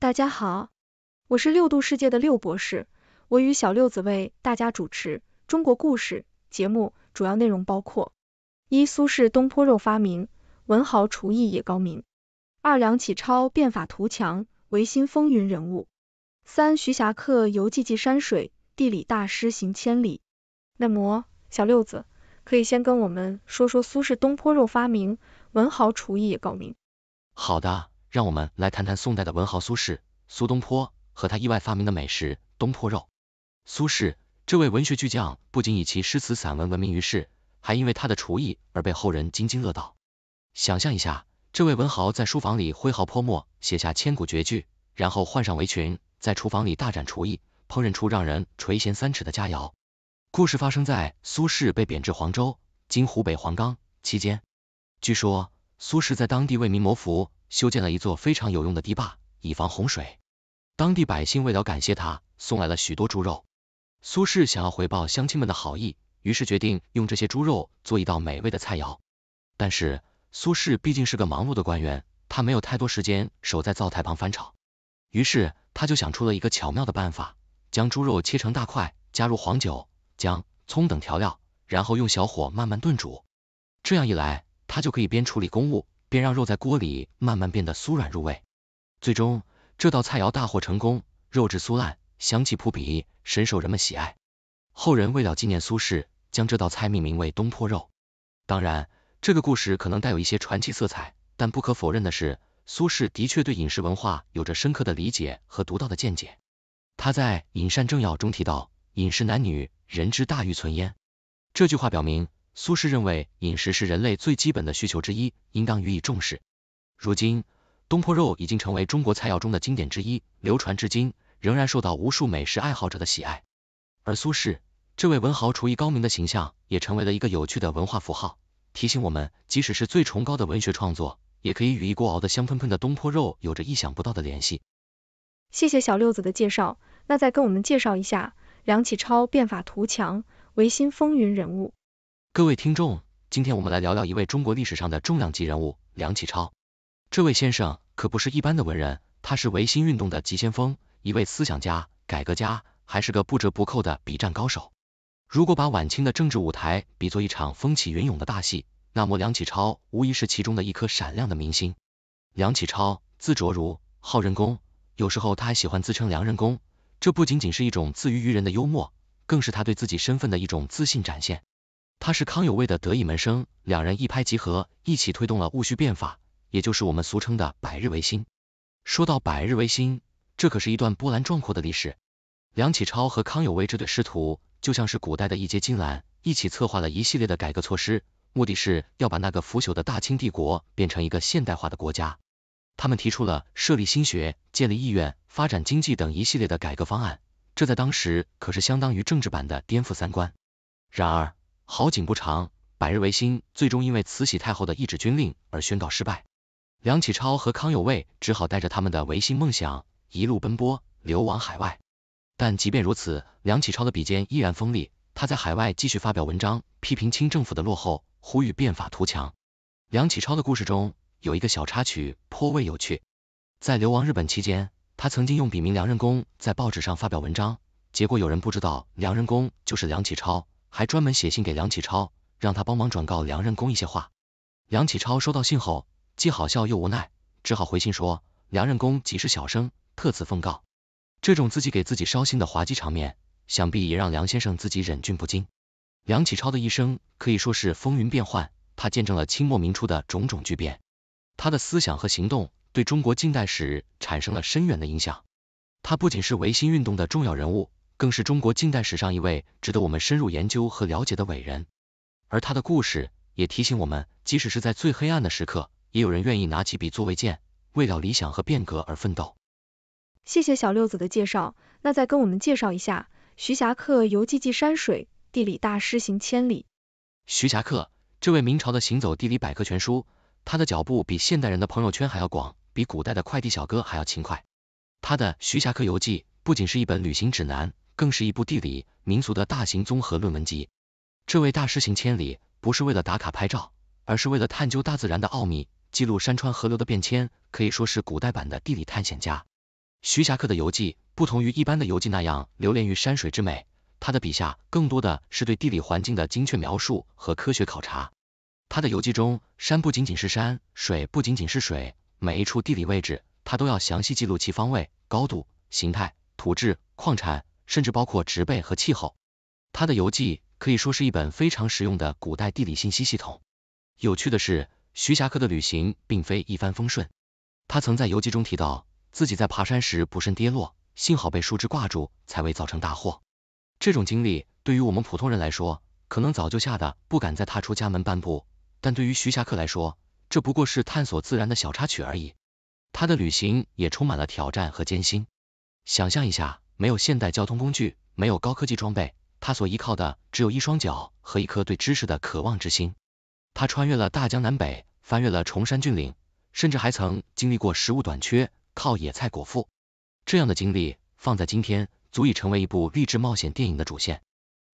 大家好，我是六度世界的六博士，我与小六子为大家主持中国故事节目，主要内容包括：一、苏轼东坡肉发明，文豪厨艺也高明；二、梁启超变法图强，维新风云人物；三、徐霞客游寂寂山水，地理大师行千里。那么，小六子可以先跟我们说说苏轼东坡肉发明，文豪厨艺也高明。好的。让我们来谈谈宋代的文豪苏轼，苏东坡和他意外发明的美食东坡肉。苏轼这位文学巨匠，不仅以其诗词散文闻名于世，还因为他的厨艺而被后人津津乐道。想象一下，这位文豪在书房里挥毫泼墨，写下千古绝句，然后换上围裙，在厨房里大展厨艺，烹饪出让人垂涎三尺的佳肴。故事发生在苏轼被贬至黄州（今湖北黄冈）期间。据说苏轼在当地为民谋福。修建了一座非常有用的堤坝，以防洪水。当地百姓为了感谢他，送来了许多猪肉。苏轼想要回报乡亲们的好意，于是决定用这些猪肉做一道美味的菜肴。但是苏轼毕竟是个忙碌的官员，他没有太多时间守在灶台旁翻炒。于是他就想出了一个巧妙的办法，将猪肉切成大块，加入黄酒、姜、葱等调料，然后用小火慢慢炖煮。这样一来，他就可以边处理公务。便让肉在锅里慢慢变得酥软入味，最终这道菜肴大获成功，肉质酥烂，香气扑鼻，深受人们喜爱。后人为了纪念苏轼，将这道菜命名为东坡肉。当然，这个故事可能带有一些传奇色彩，但不可否认的是，苏轼的确对饮食文化有着深刻的理解和独到的见解。他在《饮膳正要》中提到：“饮食男女，人之大欲存焉。”这句话表明。苏轼认为饮食是人类最基本的需求之一，应当予以重视。如今，东坡肉已经成为中国菜肴中的经典之一，流传至今，仍然受到无数美食爱好者的喜爱。而苏轼这位文豪厨艺高明的形象，也成为了一个有趣的文化符号，提醒我们，即使是最崇高的文学创作，也可以与一锅熬得香喷喷的东坡肉有着意想不到的联系。谢谢小六子的介绍，那再跟我们介绍一下梁启超变法图强，维新风云人物。各位听众，今天我们来聊聊一位中国历史上的重量级人物梁启超。这位先生可不是一般的文人，他是维新运动的急先锋，一位思想家、改革家，还是个不折不扣的笔战高手。如果把晚清的政治舞台比作一场风起云涌的大戏，那么梁启超无疑是其中的一颗闪亮的明星。梁启超字卓如，号任公，有时候他还喜欢自称梁任公，这不仅仅是一种自娱于人的幽默，更是他对自己身份的一种自信展现。他是康有为的得意门生，两人一拍即合，一起推动了戊戌变法，也就是我们俗称的百日维新。说到百日维新，这可是一段波澜壮阔的历史。梁启超和康有为这对师徒，就像是古代的一阶金兰，一起策划了一系列的改革措施，目的是要把那个腐朽的大清帝国变成一个现代化的国家。他们提出了设立新学、建立医院、发展经济等一系列的改革方案，这在当时可是相当于政治版的颠覆三观。然而，好景不长，百日维新最终因为慈禧太后的一纸军令而宣告失败。梁启超和康有为只好带着他们的维新梦想一路奔波，流亡海外。但即便如此，梁启超的笔尖依然锋利，他在海外继续发表文章，批评清政府的落后，呼吁变法图强。梁启超的故事中有一个小插曲，颇为有趣。在流亡日本期间，他曾经用笔名梁任公在报纸上发表文章，结果有人不知道梁任公就是梁启超。还专门写信给梁启超，让他帮忙转告梁任公一些话。梁启超收到信后，既好笑又无奈，只好回信说：“梁任公即是小生，特此奉告。”这种自己给自己烧心的滑稽场面，想必也让梁先生自己忍俊不禁。梁启超的一生可以说是风云变幻，他见证了清末明初的种种巨变，他的思想和行动对中国近代史产生了深远的影响。他不仅是维新运动的重要人物。更是中国近代史上一位值得我们深入研究和了解的伟人，而他的故事也提醒我们，即使是在最黑暗的时刻，也有人愿意拿起笔作为剑，为了理想和变革而奋斗。谢谢小六子的介绍，那再跟我们介绍一下徐霞客游记记山水，地理大师行千里。徐霞客，这位明朝的行走地理百科全书，他的脚步比现代人的朋友圈还要广，比古代的快递小哥还要勤快。他的《徐霞客游记》不仅是一本旅行指南。更是一部地理民俗的大型综合论文集。这位大师行千里，不是为了打卡拍照，而是为了探究大自然的奥秘，记录山川河流的变迁，可以说是古代版的地理探险家。徐霞客的游记不同于一般的游记那样流连于山水之美，他的笔下更多的是对地理环境的精确描述和科学考察。他的游记中，山不仅仅是山，水不仅仅是水，每一处地理位置，他都要详细记录其方位、高度、形态、土质、矿产，甚至包括植被和气候。他的游记可以说是一本非常实用的古代地理信息系统。有趣的是，徐霞客的旅行并非一帆风顺。他曾在游记中提到，自己在爬山时不慎跌落，幸好被树枝挂住，才未造成大祸。这种经历对于我们普通人来说，可能早就吓得不敢再踏出家门半步，但对于徐霞客来说，这不过是探索自然的小插曲而已。他的旅行也充满了挑战和艰辛。想象一下，没有现代交通工具，没有高科技装备。他所依靠的只有一双脚和一颗对知识的渴望之心。他穿越了大江南北，翻越了崇山峻岭，甚至还曾经历过食物短缺，靠野菜果腹。这样的经历放在今天，足以成为一部励志冒险电影的主线。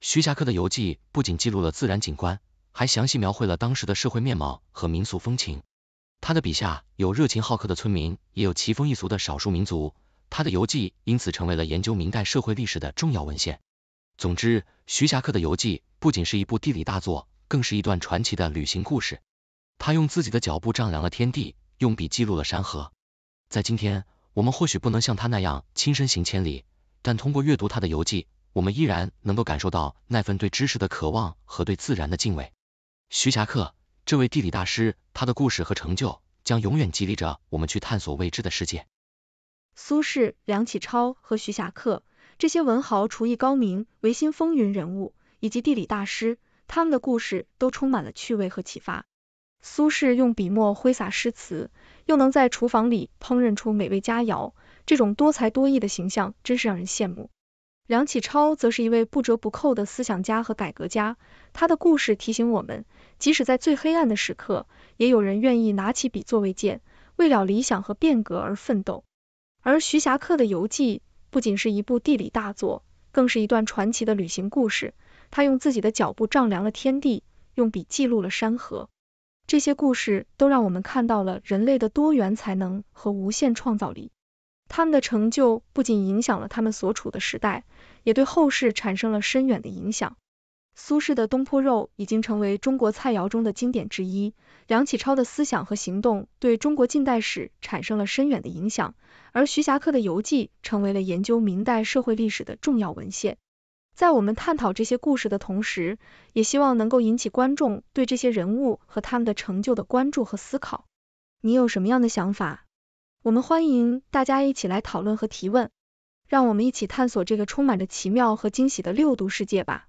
徐霞客的游记不仅记录了自然景观，还详细描绘了当时的社会面貌和民俗风情。他的笔下有热情好客的村民，也有奇风异俗的少数民族。他的游记因此成为了研究明代社会历史的重要文献。总之，徐霞客的游记不仅是一部地理大作，更是一段传奇的旅行故事。他用自己的脚步丈量了天地，用笔记录了山河。在今天，我们或许不能像他那样亲身行千里，但通过阅读他的游记，我们依然能够感受到那份对知识的渴望和对自然的敬畏。徐霞客，这位地理大师，他的故事和成就将永远激励着我们去探索未知的世界。苏轼、梁启超和徐霞客。这些文豪厨艺高明、维新风云人物，以及地理大师，他们的故事都充满了趣味和启发。苏轼用笔墨挥洒诗词，又能在厨房里烹饪出美味佳肴，这种多才多艺的形象真是让人羡慕。梁启超则是一位不折不扣的思想家和改革家，他的故事提醒我们，即使在最黑暗的时刻，也有人愿意拿起笔作为剑，为了理想和变革而奋斗。而徐霞客的游记。不仅是一部地理大作，更是一段传奇的旅行故事。他用自己的脚步丈量了天地，用笔记录了山河。这些故事都让我们看到了人类的多元才能和无限创造力。他们的成就不仅影响了他们所处的时代，也对后世产生了深远的影响。苏轼的东坡肉已经成为中国菜肴中的经典之一。梁启超的思想和行动对中国近代史产生了深远的影响，而徐霞客的游记成为了研究明代社会历史的重要文献。在我们探讨这些故事的同时，也希望能够引起观众对这些人物和他们的成就的关注和思考。你有什么样的想法？我们欢迎大家一起来讨论和提问。让我们一起探索这个充满着奇妙和惊喜的六度世界吧。